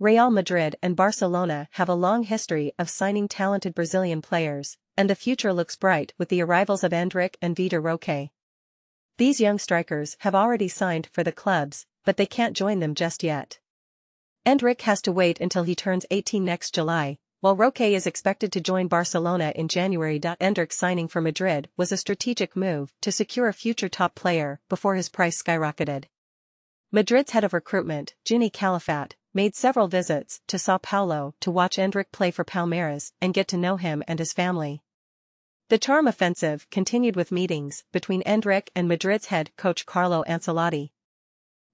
Real Madrid and Barcelona have a long history of signing talented Brazilian players, and the future looks bright with the arrivals of Endrick and Vitor Roque. These young strikers have already signed for the clubs, but they can't join them just yet. Endrick has to wait until he turns 18 next July, while Roque is expected to join Barcelona in January. Endrick's signing for Madrid was a strategic move to secure a future top player before his price skyrocketed. Madrid's head of recruitment, Juni Calafat, made several visits to Sao Paulo to watch Endrick play for Palmeiras and get to know him and his family. The charm offensive continued with meetings between Endrick and Madrid's head coach Carlo Ancelotti.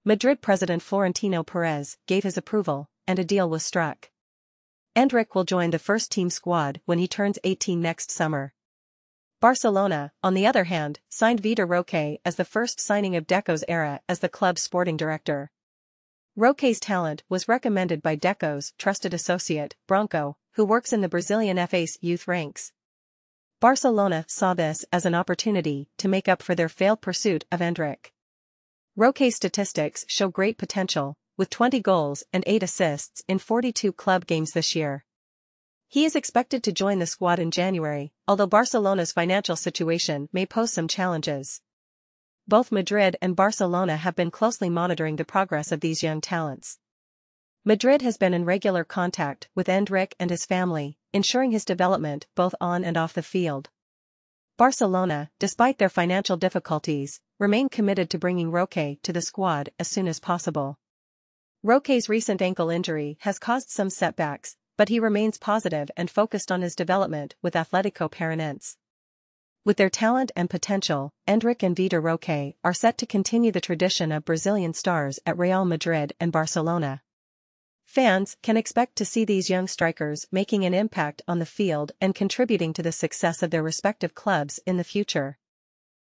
Madrid president Florentino Perez gave his approval, and a deal was struck. Endrick will join the first team squad when he turns 18 next summer. Barcelona, on the other hand, signed Vitor Roque as the first signing of Deco's era as the club's sporting director. Roque's talent was recommended by Deco's trusted associate, Branco, who works in the Brazilian FA's youth ranks. Barcelona saw this as an opportunity to make up for their failed pursuit of Endrick. Roque's statistics show great potential, with 20 goals and 8 assists in 42 club games this year. He is expected to join the squad in January, although Barcelona's financial situation may pose some challenges. Both Madrid and Barcelona have been closely monitoring the progress of these young talents. Madrid has been in regular contact with Endrick and his family, ensuring his development both on and off the field. Barcelona, despite their financial difficulties, remain committed to bringing Roque to the squad as soon as possible. Roque's recent ankle injury has caused some setbacks, but he remains positive and focused on his development with Athletico Paranaense. With their talent and potential, Endrick and Vitor Roque are set to continue the tradition of Brazilian stars at Real Madrid and Barcelona. Fans can expect to see these young strikers making an impact on the field and contributing to the success of their respective clubs in the future.